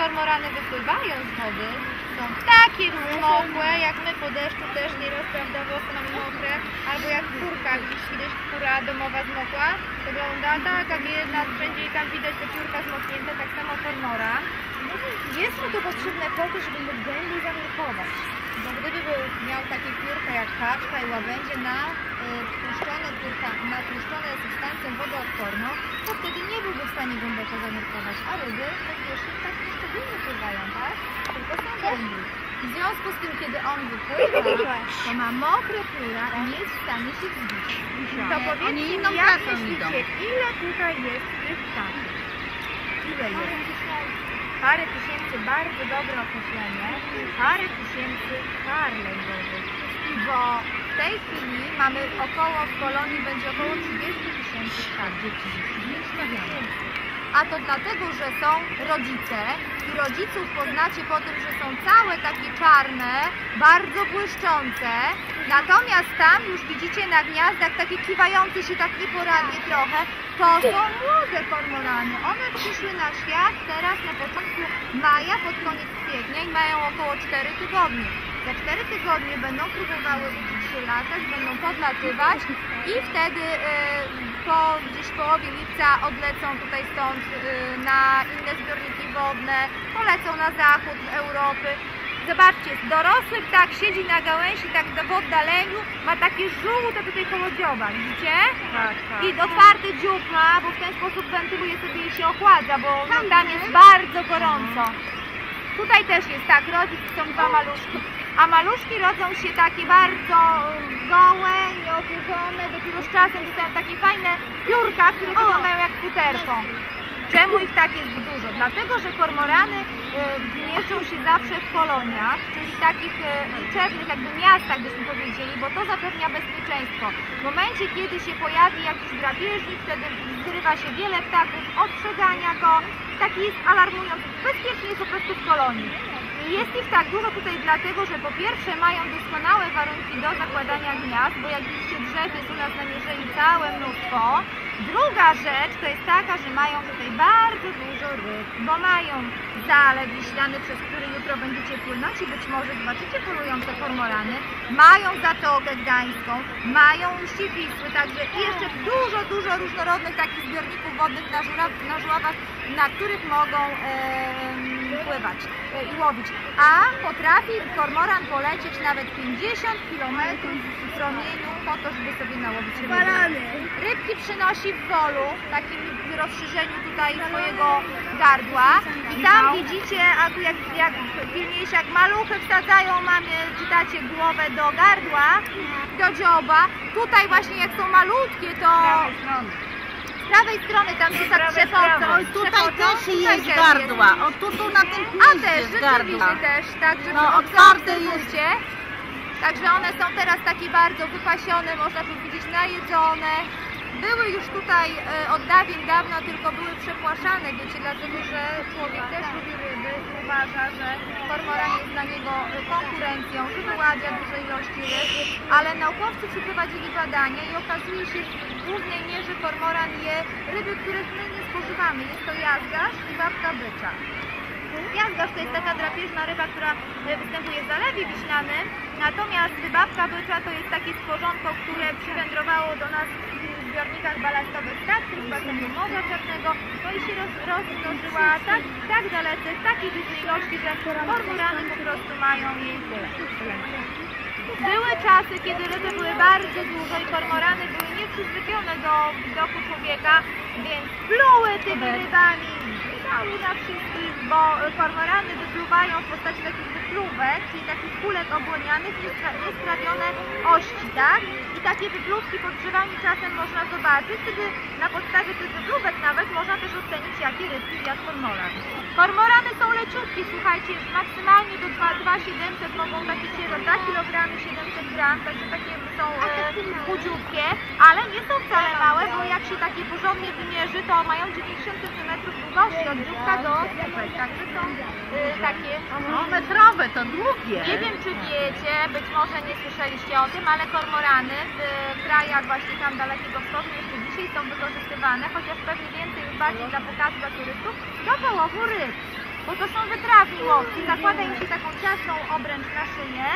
kormorany wypływają z wody, są takie rozmokłe, jak my po deszczu też nieraz, prawda, włosy mamy mokre, albo jak kurka, widzisz, widać kura domowa zmokła, wygląda taka biedna, wszędzie i tam widać te piórka zmoknięte, tak samo kormora. Jest mu to potrzebne po to, żeby mógł głębiej zanurkować. Bo gdyby był, miał takie piórka jak kaczka i łabędzie na y, tłuszczone piórka, natłuszczone substancją wodoodporną, to wtedy nie byłby w stanie głęboko zanurkować. A ryby po pierwsze tak poszczególnie pływają, tak? Tylko są głębiej. W związku z tym, kiedy on wypływa, to ma mokre pióra i nie jest w stanie się zbić. To powiedzcie mi, jak myślicie, ile tutaj jest tych ptaków? Ile jest? Parę tysięcy, bardzo dobre określenie, parę tysięcy par lęgowych. Bo w tej chwili mamy około, w kolonii będzie około 30 tysięcy par dzieci. A to dlatego, że są rodzice i rodziców poznacie po tym, że są całe takie czarne, bardzo błyszczące. Natomiast tam już widzicie na gniazdach takie kiwające się tak nieporadnie trochę. To są młode kormorany. One przyszły na świat teraz na początku maja, pod koniec kwietnia i mają około 4 tygodnie. Za 4 tygodnie będą próbowały się będą podlatywać i wtedy e, po gdzieś połowie lipca odlecą tutaj stąd e, na inne zbiorniki wodne, polecą na zachód Europy. Zobaczcie, dorosły ptak siedzi na gałęzi tak do- w oddaleniu, ma takie żółte tutaj koło dzioba, widzicie? Tak, tak. I otwarty dziób ma, bo w ten sposób wentyluje sobie i się ochładza, bo no, tam jest bardzo gorąco. Tutaj też jest tak, rodzic są dwa maluszki. A maluszki rodzą się takie bardzo y, gołe, nieokurzone, dopiero z czasem dostają takie fajne piórka, które wyglądają jak futerko. Czemu ich tak jest dużo? Dlatego, że kormorany y, mieszczą się zawsze w koloniach, czyli takich y, liczebnych jakby miastach, byśmy powiedzieli, bo to zapewnia bezpieczeństwo. W momencie, kiedy się pojawi jakiś drapieżnik, wtedy zrywa się wiele ptaków, odprzedzania go, taki jest alarmujący. Bezpiecznie jest po prostu w kolonii. Jest ich tak dużo tutaj dlatego, że po pierwsze mają doskonałe warunki do zakładania gniazd, bo jak widzicie drzew jest u nas na całe mnóstwo. Druga rzecz to jest taka, że mają tutaj bardzo dużo ryb, bo mają zalew wiślany, przez który jutro będziecie płynąć i być może zobaczycie polujące kormorany. Mają Zatokę Gdańską, mają ujście Wisły, także jeszcze dużo, dużo różnorodnych takich zbiorników wodnych na, żuraw, na żuławach, na których mogą em, pływać e, i łowić. A potrafi kormoran polecieć nawet 50 km w promieniu po to, żeby sobie nałowić ryby. Rybki przynosi w wolu, takim rozszerzeniu tutaj swojego gardła. I tam widzicie, a tu jak, jak pilniejsze, jak maluchy wsadzają mamie, czytacie głowę do gardła, do dzioba. Tutaj właśnie jak są malutkie, to z prawej strony tam się tak trzepocą. Oj, tutaj też jest też gardła. O, tu, tu na tym A też, jest gardła. też, tak, że No, otwarte obserwujcie. Także one są teraz takie bardzo wypasione, można powiedzieć najedzone. Były już tutaj e, od dawien dawna, tylko były przepłaszane, wiecie, dlatego że człowiek też lubi ryby uważa, że kormoran jest dla niego e, konkurencją, że wyławia duże ilości ryb, ale naukowcy przeprowadzili badania i okazuje się, w głównej mierze kormoran je ryby, których my nie spożywamy. Jest to jazgarz i babka bycza. Jazgarz to jest taka drapieżna ryba, która e, występuje w zalewie wiślanym, natomiast babka bycza to jest takie stworzonko, które przywędrowało do nas w zbiornikach balastowych. Statków z basenu Morza Czarnego, no i się roz, rozmnożyła tak, tak dalece, w takiej ilości, że kormorany po prostu mają jej tyle. Były czasy, kiedy ryby były bardzo duże i kormorany były nieprzyzwyczajone do widoku człowieka, więc pluły tymi rybami, dały na wszystkich, bo kormorany wypluwają w postaci takich wypluwek, czyli takich kulek obłonianych, niestra- niestrawione ości, tak? I takie wypluwki pod drzewami czasem można zobaczyć, wtedy na podstawie tych wypluwek nawet można też ocenić, jakie rybki zjadł kormoran. Kormorany są leciutkie, słuchajcie, maksymalnie do 2,700 mogą takie się 2 kg 700 gram, także takie są e, chudziutkie, ale nie są wcale małe, bo jak się takie porządnie wymierzy, to mają 90 cm długości od dzióbka do stópek, także są e, takie No, metrowe, to długie. nie wiem czy wiecie, być może nie słyszeliście o tym, ale kormorany w krajach właśnie tam dalekiego wschodu jeszcze dzisiaj są wykorzystywane, chociaż pewnie więcej już bardziej dla pokazu dla turystów, do połowu ryb. Bo to są wytrawni łowcy. Zakłada im się taką ciasną obręcz na szyję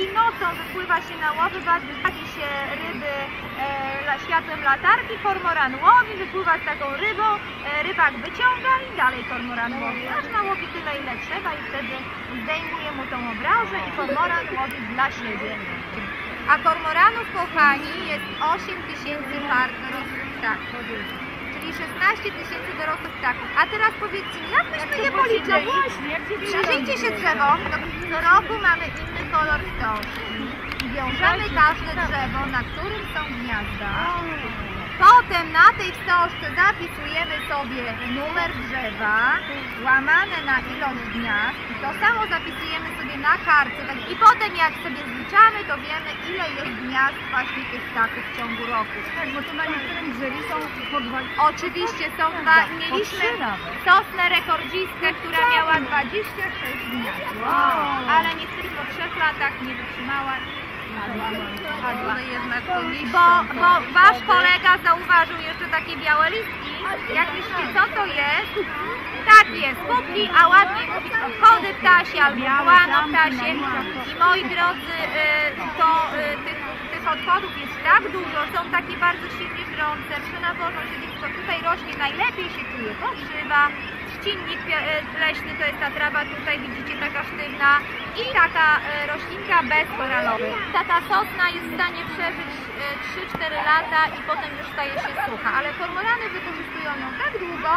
i nocą wypływa się na łowy, bawi się ryby e, światłem latarki, kormoran łowi, wypływa z taką rybą, e, rybak wyciąga i dalej kormoran łowi. Aż nałowi tyle ile trzeba i wtedy zdejmuje mu tą obrażę i kormoran łowi dla siebie. A kormoranów, kochani, jest 8 tysięcy par dorosłych ptaków. Czyli 16 tysięcy dorosłych ptaków. A teraz powiedzcie mi, jak myśmy je policzyli? Przyjrzyjcie się drzewom. Co roku mamy inny kolor wstążki. I wiążemy każde drzewo, na którym są gniazda. Potem na tej wstążce zapisujemy sobie numer drzewa, łamane na ilość gniazd i to samo zapisujemy sobie na kartce. Tak, I potem jak sobie zliczamy, to wiemy ile jest gniazd właśnie tych ptaków w ciągu roku. Tak, bo tu na niektórym drzewie są po dwa... Oczywiście są dwa, mieliśmy sosnę rekordzistkę, która miała 26 gniazd, ale niestety po trzech latach nie wytrzymała Ale jednak. Bo, bo wasz kolega zauważył jeszcze takie białe listki. Jak myślicie, co to jest? Tak jest, kubki, a ładniej mówić odchody ptasie albo łano ptasie. I moi drodzy, y, to y, tych, tych odchodów jest tak dużo, są takie bardzo silnie żrące. Przy naborze siedlisko tutaj rośnie, najlepiej się czuje pokrzywa. Pio- y, leśny to jest ta trawa tutaj, widzicie, taka sztywna. I taka y, roślinka bezkoralowa. Taka sosna jest w stanie przeżyć y, 3-4 lata i potem już staje się sucha. Ale kormorany wykorzystują ją tak długo,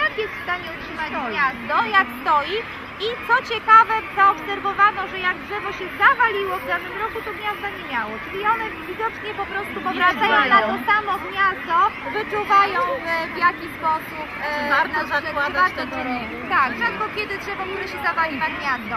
jak jest w stanie utrzymać gniazdo, jak stoi. I co ciekawe, zaobserwowano, że jak drzewo się zawaliło w danym roku, to gniazda nie miało. Czyli one widocznie po prostu powracają na to samo gniazdo, wyczuwają e, w jaki sposób e, Warto zakładać warto czy nie. Tak, rzadko kiedy drzewo, które się zawali ma gniazdo.